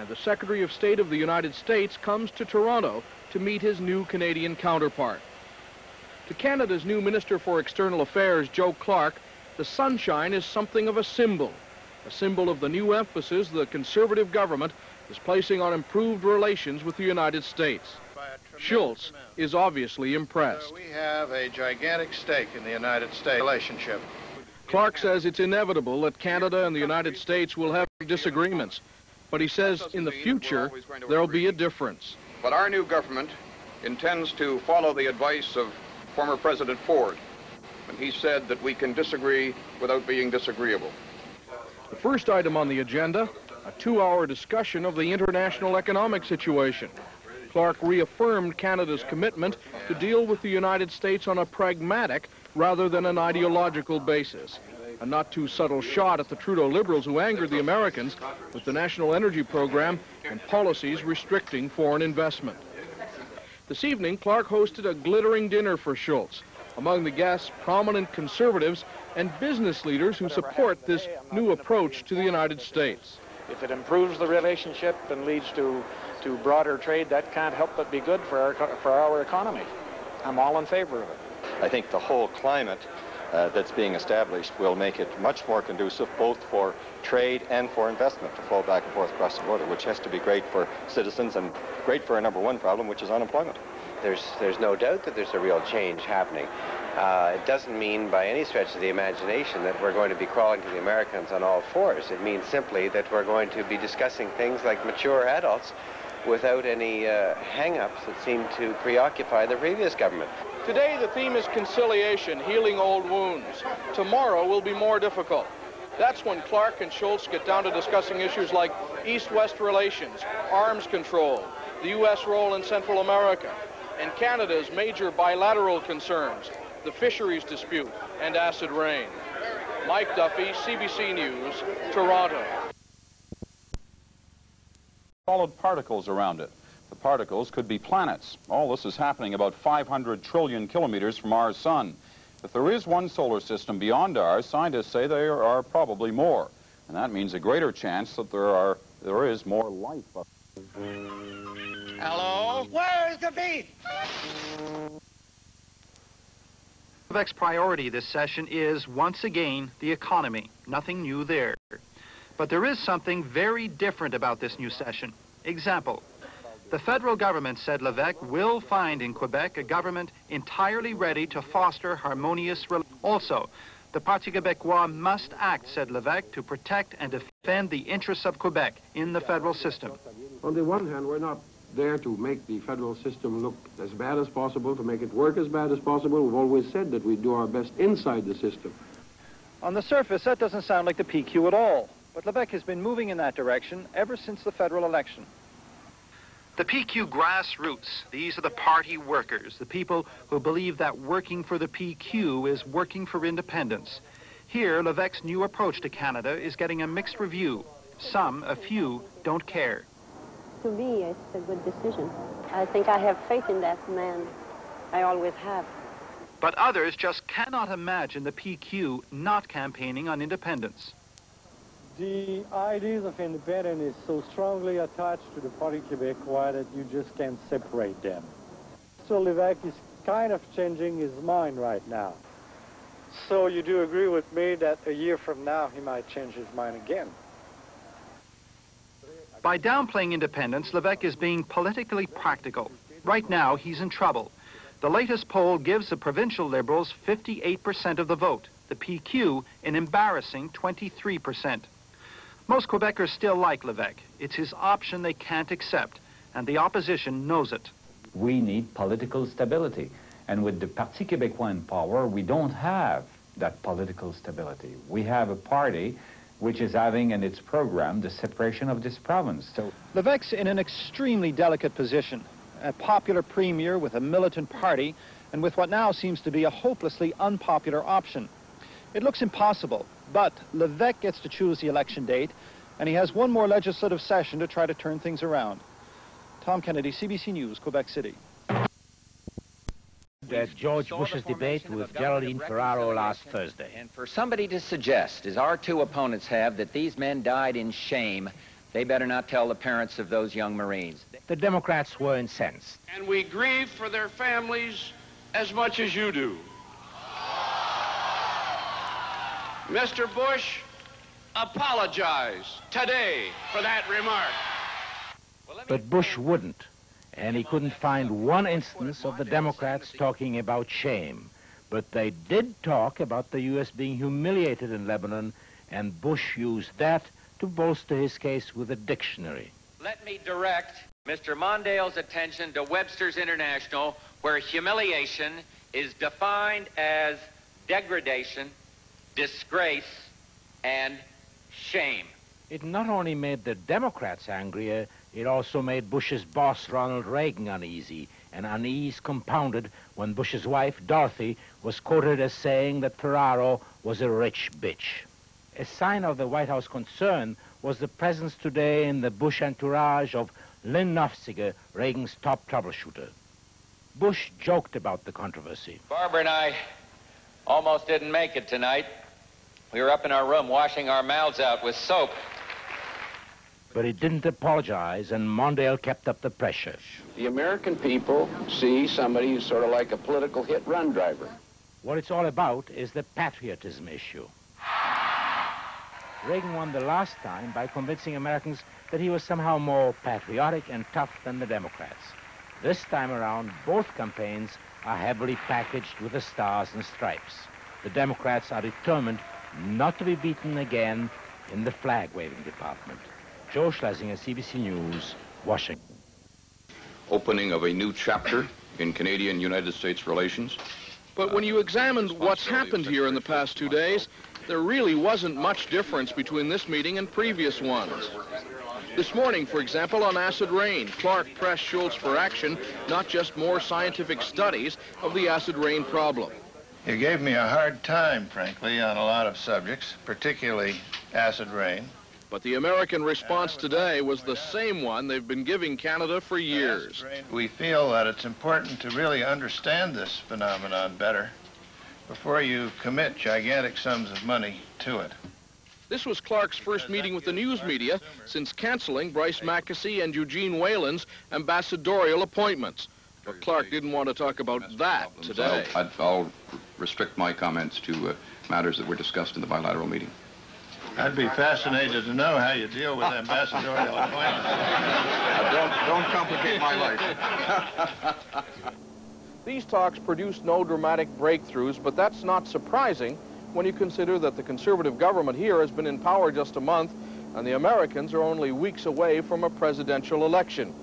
and the Secretary of State of the United States comes to Toronto to meet his new Canadian counterpart. To Canada's new Minister for External Affairs, Joe Clark, the sunshine is something of a symbol, a symbol of the new emphasis the Conservative government is placing on improved relations with the United States. Schultz is obviously impressed. we have a gigantic stake in the United States relationship. Clark says it's inevitable that Canada and the United States will have disagreements, but he says in the future there'll be a difference. But our new government intends to follow the advice of former President Ford when he said that we can disagree without being disagreeable. The first item on the agenda, a two-hour discussion of the international economic situation. Clark reaffirmed Canada's commitment to deal with the United States on a pragmatic rather than an ideological basis. A not too subtle shot at the Trudeau Liberals who angered the Americans with the National Energy Program and policies restricting foreign investment. This evening, Clark hosted a glittering dinner for Schultz. Among the guests, prominent conservatives and business leaders who support this new approach to the United States. If it improves the relationship and leads to, to broader trade, that can't help but be good for our, for our economy. I'm all in favor of it. I think the whole climate uh, that's being established will make it much more conducive both for trade and for investment to flow back and forth across the border, which has to be great for citizens and great for our number one problem, which is unemployment. There's, there's no doubt that there's a real change happening. Uh, it doesn't mean by any stretch of the imagination that we're going to be crawling to the Americans on all fours. It means simply that we're going to be discussing things like mature adults without any uh, hang-ups that seem to preoccupy the previous government. Today the theme is conciliation, healing old wounds. Tomorrow will be more difficult. That's when Clark and Schultz get down to discussing issues like East-West relations, arms control, the U.S. role in Central America, and Canada's major bilateral concerns, the fisheries dispute and acid rain. Mike Duffy, CBC News, Toronto. Solid particles around it. The particles could be planets. All this is happening about 500 trillion kilometers from our sun. If there is one solar system beyond ours, scientists say there are probably more. And that means a greater chance that there are there is more life. Hello? Where's the beat? Quebec's priority this session is, once again, the economy. Nothing new there. But there is something very different about this new session. Example, the federal government, said Levesque, will find in Quebec a government entirely ready to foster harmonious relations. Also, the Parti Québécois must act, said Levesque, to protect and defend the interests of Quebec in the federal system. On the one hand, we're not there to make the federal system look as bad as possible, to make it work as bad as possible. We've always said that we do our best inside the system. On the surface, that doesn't sound like the PQ at all. But Levesque has been moving in that direction ever since the federal election. The PQ grassroots, these are the party workers, the people who believe that working for the PQ is working for independence. Here, Levesque's new approach to Canada is getting a mixed review. Some, a few, don't care. To me, it's a good decision. I think I have faith in that man. I always have. But others just cannot imagine the PQ not campaigning on independence the ideas of independence is so strongly attached to the Parti Québécois that you just can't separate them. So Levesque is kind of changing his mind right now. So you do agree with me that a year from now he might change his mind again? By downplaying independence, Levesque is being politically practical. Right now, he's in trouble. The latest poll gives the provincial Liberals 58% of the vote, the PQ an embarrassing 23%. Most Quebecers still like Levesque. It's his option they can't accept, and the opposition knows it. We need political stability. And with the Parti Québécois in power, we don't have that political stability. We have a party which is having in its program the separation of this province. So Levesque's in an extremely delicate position. A popular premier with a militant party and with what now seems to be a hopelessly unpopular option. It looks impossible, but Levesque gets to choose the election date, and he has one more legislative session to try to turn things around. Tom Kennedy, CBC News, Quebec City. At George Bush's debate with Geraldine Ferraro last Thursday. And for somebody to suggest, as our two opponents have, that these men died in shame, They better not tell the parents of those young Marines. The Democrats were incensed. And we grieve for their families as much as you do. Mr. Bush, apologize today for that remark. But Bush wouldn't, and he couldn't find one instance of the Democrats talking about shame. But they did talk about the U.S. being humiliated in Lebanon, and Bush used that to bolster his case with a dictionary. Let me direct Mr. Mondale's attention to Webster's International, where humiliation is defined as degradation, disgrace, and shame. It not only made the Democrats angrier, it also made Bush's boss, Ronald Reagan, uneasy, and unease compounded when Bush's wife, Dorothy, was quoted as saying that Ferraro was a rich bitch. A sign of the White House concern was the presence today in the Bush entourage of Lyn Nofziger, Reagan's top troubleshooter. Bush joked about the controversy. Barbara and I almost didn't make it tonight. We were up in our room washing our mouths out with soap. But he didn't apologize, and Mondale kept up the pressure. The American people see somebody who's sort of like a political hit-run driver. What it's all about is the patriotism issue. Reagan won the last time by convincing Americans that he was somehow more patriotic and tough than the Democrats. This time around, both campaigns are heavily packaged with the stars and stripes. The Democrats are determined not to be beaten again in the flag-waving department. Joe Schlesinger, CBC News, Washington. Opening of a new chapter in Canadian-United States relations. But when you examined what's happened here in the past two days, there really wasn't much difference between this meeting and previous ones. This morning, for example, on acid rain, Clark pressed Schultz for action, not just more scientific studies of the acid rain problem. You gave me a hard time, frankly, on a lot of subjects, particularly acid rain. But the American response today was the same one they've been giving Canada for years. We feel that it's important to really understand this phenomenon better before you commit gigantic sums of money to it. This was Clark's first meeting with the news media since canceling Bryce Mackasey and Eugene Whelan's ambassadorial appointments. But Clark didn't want to talk about that today. I'll, I'll restrict my comments to uh, matters that were discussed in the bilateral meeting. I'd be fascinated to know how you deal with ambassadorial appointments. don't, don't complicate my life. These talks produced no dramatic breakthroughs, but that's not surprising when you consider that the conservative government here has been in power just a month and the Americans are only weeks away from a presidential election.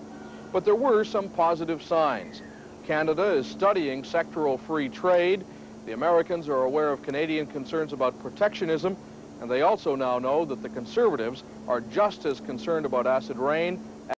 But there were some positive signs. Canada is studying sectoral free trade. The Americans are aware of Canadian concerns about protectionism, and they also now know that the conservatives are just as concerned about acid rain